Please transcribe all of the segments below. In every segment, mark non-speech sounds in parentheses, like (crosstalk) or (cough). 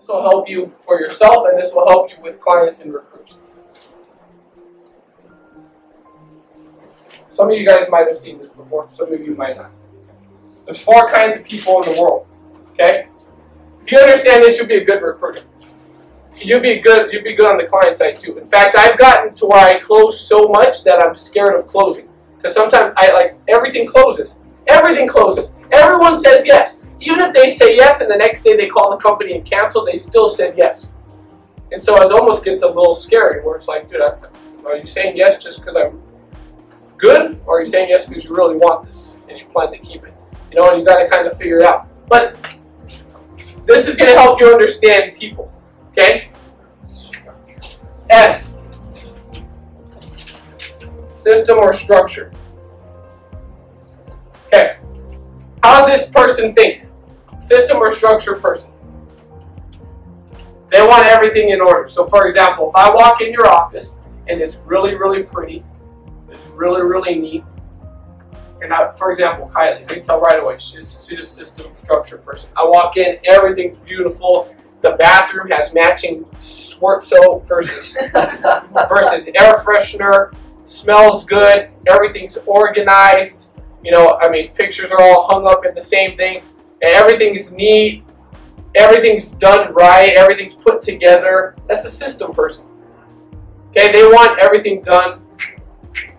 This will help you for yourself, and this will help you with clients and recruits. Some of you guys might have seen this before, some of you might not. There's four kinds of people in the world. Okay? If you understand this, you'll be a good recruiter. You'll be good you'll be good on the client side too. In fact, I've gotten to where I close so much that I'm scared of closing. Because sometimes I like everything closes. Everything closes. Everyone says yes. Even if they say yes and the next day they call the company and cancel, they still said yes. And so it almost gets a little scary where it's like, dude, are you saying yes just because I'm good? Or are you saying yes because you really want this and you plan to keep it? You know, and you got to kind of figure it out. But this is going to help you understand people. Okay? S. System or structure. Okay. How does this person think? System or structure person. They want everything in order. So for example, if I walk in your office and it's really, really pretty, it's really, really neat, and I, for example, Kylie, I can tell right away, she's, she's a system structure person. I walk in, everything's beautiful. The bathroom has matching squirt soap versus (laughs) versus air freshener. Smells good. Everything's organized. You know, I mean, pictures are all hung up in the same thing. And everything's neat. Everything's done right. Everything's put together. That's a system person. Okay, they want everything done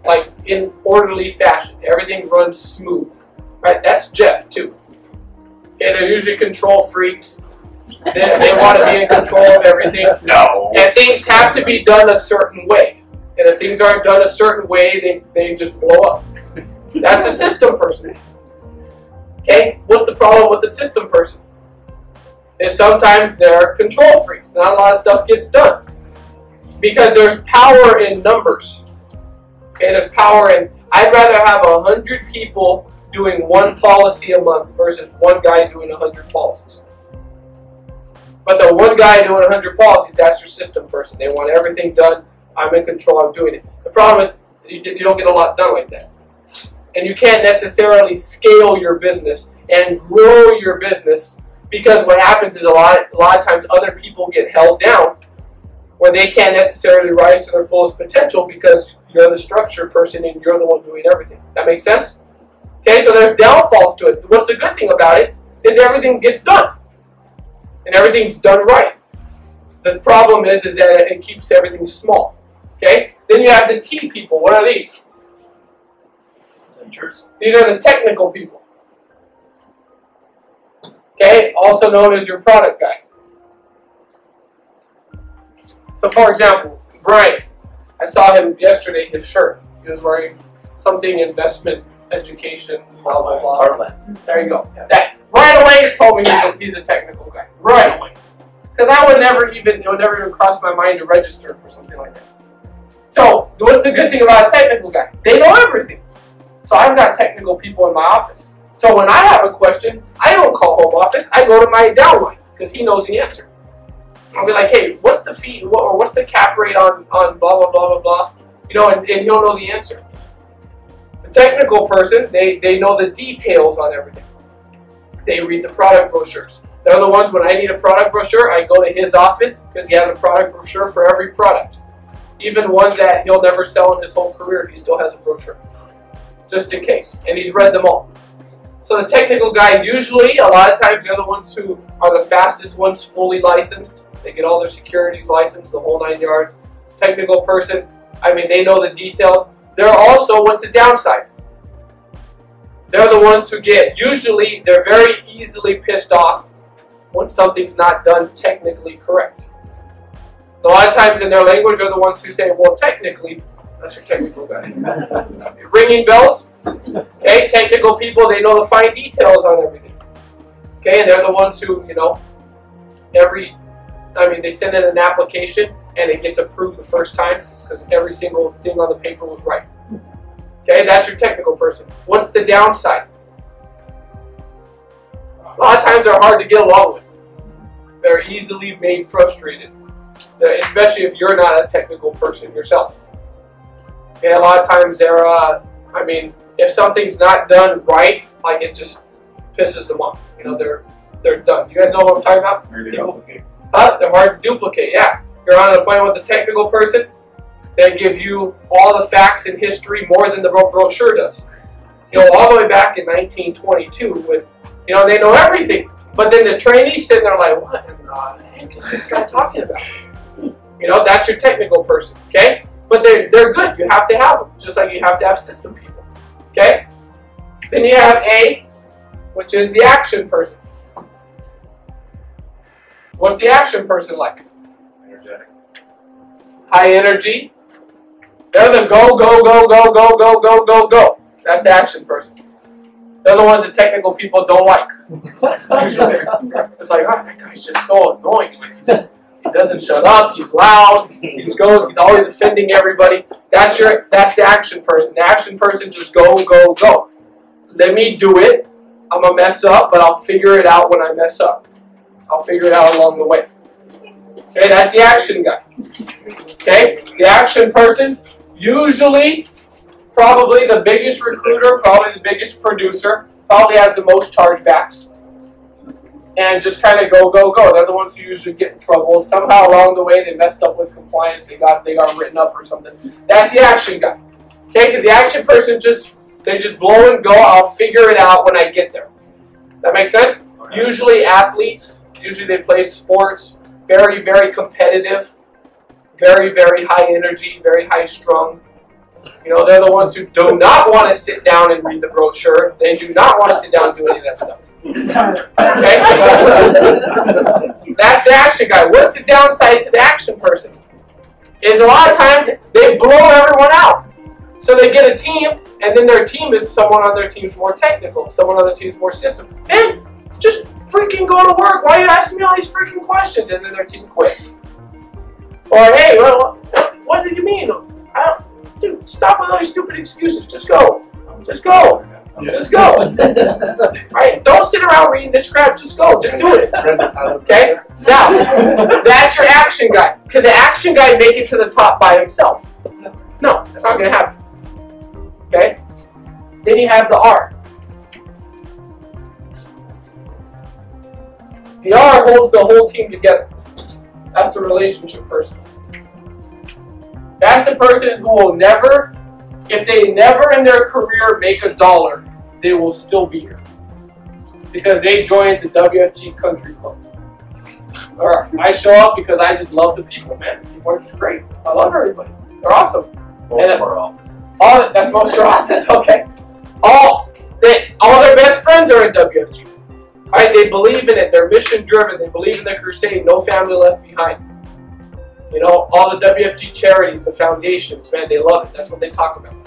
like in orderly fashion. Everything runs smooth. Right? That's Jeff too. Okay, they're usually control freaks. They, they want to be in control of everything. (laughs) No. And things have to be done a certain way. And if things aren't done a certain way, they, they just blow up. That's a system person. Problem with the system person? Is sometimes they're control freaks. Not a lot of stuff gets done. Because there's power in numbers. Okay, there's power in I'd rather have a hundred people doing one policy a month versus one guy doing a hundred policies. But the one guy doing a 100 policies, that's your system person. They want everything done. I'm in control. I'm doing it. The problem is you, you don't get a lot done like that. And you can't necessarily scale your business and grow your business because what happens is a lot, a lot of times other people get held down where they can't necessarily rise to their fullest potential because you're the structure person and you're the one doing everything. That makes sense? Okay, so there's downfalls to it. What's the good thing about it is everything gets done and everything's done right. The problem is, is that it keeps everything small. Okay? Then you have the T people. What are these? Teachers. These are the technical people. Also known as your product guy. So for example, Brian, I saw him yesterday, his shirt. He was wearing something investment, education, blah, blah, blah. Heartland. There you go. That right away told me he's a, he's a technical guy. Right away. Because I would never even it would never even cross my mind to register for something like that. So what's the good thing about a technical guy? They know everything. So I've got technical people in my office. So when I have a question, I don't call home office. I go to my downline because he knows the answer. I'll be like, hey, what's the fee or what's the cap rate on on blah blah blah blah blah, you know, and, and he'll know the answer. The technical person, they they know the details on everything. They read the product brochures. They're the ones when I need a product brochure, I go to his office because he has a product brochure for every product. Even ones that he'll never sell in his whole career, he still has a brochure. Just in case. And he's read them all. So the technical guy, usually, a lot of times, they're the ones who are the fastest ones fully licensed. They get all their securities licensed, the whole nine yards. Technical person, I mean, they know the details. They're also, what's the downside? They're the ones who get, usually, they're very easily pissed off when something's not done technically correct. A lot of times in their language, they're the ones who say, well, technically, that's your technical guy. (laughs) Ringing bells? Okay, technical people, they know the fine details on everything. Okay, and they're the ones who, you know, every, I mean, they send in an application and it gets approved the first time because every single thing on the paper was right. Okay, that's your technical person. What's the downside? A lot of times they're hard to get along with. They're easily made frustrated, especially if you're not a technical person yourself. Okay, a lot of times they're, uh, I mean, if something's not done right, like it just pisses them off. You know, they're they're done. You guys know what I'm talking about? Very People- complicated. Huh? They're hard to duplicate, yeah. You're on an appointment with a technical person, they give you all the facts and history more than the brochure does. You know, all the way back in 1922, with you know, they know everything. But then the trainees sitting there like, what in the heck is this guy talking about? You know, that's your technical person, okay? But they're, they're good. You have to have them, just like you have to have system people, okay? Then you have A, which is the action person. What's the action person like? Energetic. High energy. They're the go, go, go, go, go, go, go, go, go. That's the action person. They're the ones that technical people don't like. (laughs) It's like, oh, that guy's just so annoying. Like, just he doesn't shut up. He's loud. He just goes. He's always offending everybody. That's your. That's the action person. The action person just go, go, go. Let me do it. I'm gonna mess up, but I'll figure it out when I mess up. I'll figure it out along the way. Okay, that's the action guy. Okay, the action person usually probably the biggest recruiter, probably the biggest producer, probably has the most chargebacks. And just kind of go, go, go. They're the ones who usually get in trouble. Somehow along the way they messed up with compliance, they got they got written up or something. That's the action guy. Okay, because the action person just they just blow and go. I'll figure it out when I get there. That makes sense? Usually athletes, usually they played sports, very, very competitive, very, very high energy, very high strung. You know, they're the ones who do not want to sit down and read the brochure. They do not want to sit down and do any of that stuff. Okay? That's the action guy. What's the downside to the action person? Is a lot of times they blow everyone out. So they get a team, and then their team is someone on their team's more technical, someone on their team's more system. And just freaking go to work. Why are you asking me all these freaking questions? And then their team quits. Or hey, well, what, what did you mean? I don't, dude, stop with all these stupid excuses. Just go. Just go. Just go. all (laughs) right, don't sit around reading this crap. Just go. Just do it. Okay. Now, that's your action guy. Can the action guy make it to the top by himself? No, that's not going to happen. Okay. Then you have the R. The R holds the whole team together. That's the relationship person. That's the person who will never, if they never in their career make a dollar, they will still be here. Because they joined the WFG Country Club. Or I show up because I just love the people, man. People are just great. I love everybody. They're awesome. Uh, most of our office. All that's (laughs) most of your office, okay. All they all their best friends are in WFG. Alright, they believe in it, they're mission driven, they believe in the crusade, no family left behind. You know, all the WFG charities, the foundations, man, they love it. That's what they talk about.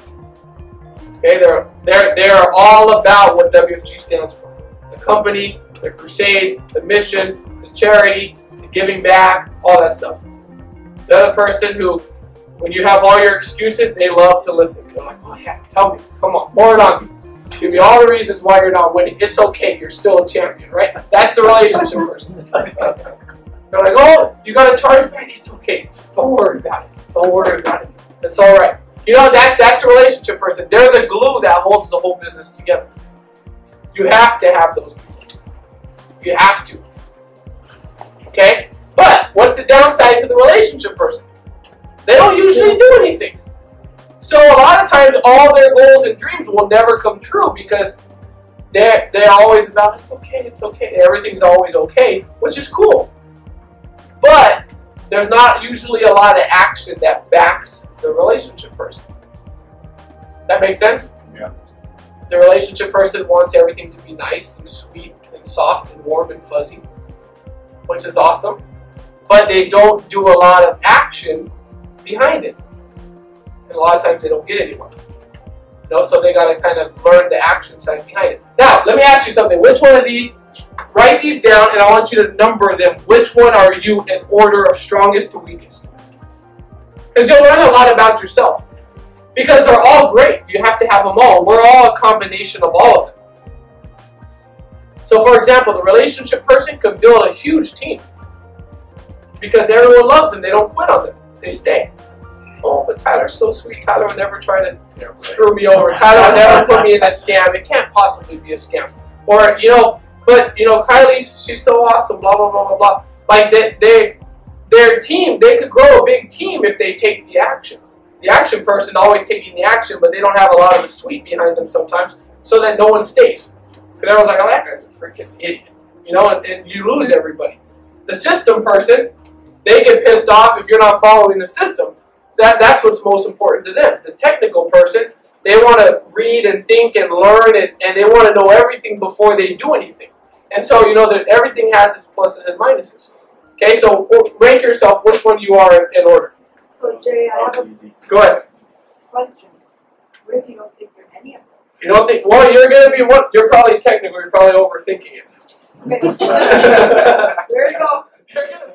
Okay, they're they're they're all about what WFG stands for. The company, the crusade, the mission, the charity, the giving back, all that stuff. The other person who, when you have all your excuses, they love to listen. They're like, oh yeah, tell me, come on, pour it on me. Give me all the reasons why you're not winning. It's okay, you're still a champion, right? That's the relationship person. They're like, oh, you got a charge back. It's okay. Don't worry about it. Don't worry about it. It's all right. You know, that's that's the relationship person. They're the glue that holds the whole business together. You have to have those people. You have to. Okay? But what's the downside to the relationship person? They don't usually do anything. So a lot of times all their goals and dreams will never come true because they're they're always about it's okay, it's okay. Everything's always okay, which is cool. But there's not usually a lot of action that backs the relationship person. That makes sense? Yeah. The relationship person wants everything to be nice and sweet and soft and warm and fuzzy, which is awesome. But they don't do a lot of action behind it. And a lot of times they don't get anywhere. You know, so they gotta kind of learn the action side behind it. Now, let me ask you something. Which one of these Write these down and I want you to number them. Which one are you in order of strongest to weakest? Because you'll learn a lot about yourself. Because they're all great. You have to have them all. We're all a combination of all of them. So, for example, the relationship person can build a huge team. Because everyone loves them. They don't quit on them. They stay. Oh, but Tyler's so sweet. Tyler will never try to screw me over. Tyler will never put me in a scam. It can't possibly be a scam. Or, you know, but, you know, Kylie, she's so awesome, blah, blah, blah, blah, blah. like they, they their team they could grow a big team if they take the action. The action person always taking the action, but they don't have a lot of the sweet behind them sometimes, so that no one stays. Because everyone's like, "Oh, that guy's a freaking idiot," you know, and, and you lose everybody. The system person, they get pissed off if you're not following the system. That that's what's most important to them. The technical person, they want to read and think and learn, and, and they want to know everything before they do anything. And so you know that everything has its pluses and minuses. Okay, so rank yourself. Which one you are in, in order? So Jay, I have a easy. Go ahead. question. What if you don't think you're any of If you don't think, well, you're gonna be what? You're probably technical. You're probably overthinking it. Okay. (laughs) (laughs) There you go. You're gonna